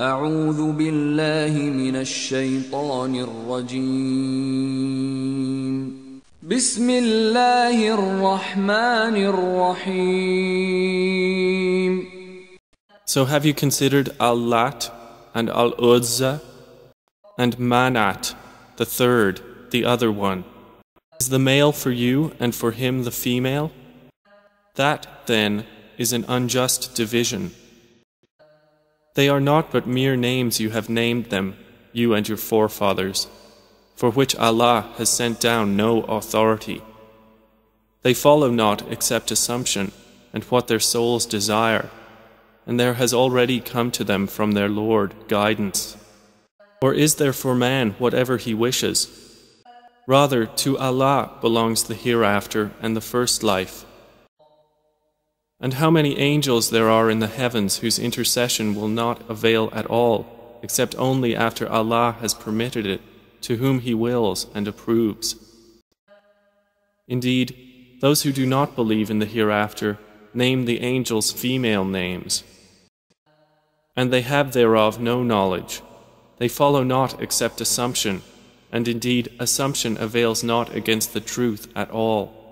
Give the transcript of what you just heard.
أعوذ بالله من الشيطان الرجيم بسم الله الرحمن الرحيم So have you considered Al-Lat and Al-Uzza and Manat, the third, the other one? Is the male for you and for him the female? That, then, is an unjust division. They are not but mere names you have named them, you and your forefathers, for which Allah has sent down no authority. They follow not except assumption and what their souls desire, and there has already come to them from their Lord guidance. Or is there for man whatever he wishes? Rather, to Allah belongs the hereafter and the first life. And how many angels there are in the heavens whose intercession will not avail at all, except only after Allah has permitted it to whom He wills and approves. Indeed, those who do not believe in the hereafter name the angels female names. And they have thereof no knowledge. They follow not except assumption, and indeed assumption avails not against the truth at all.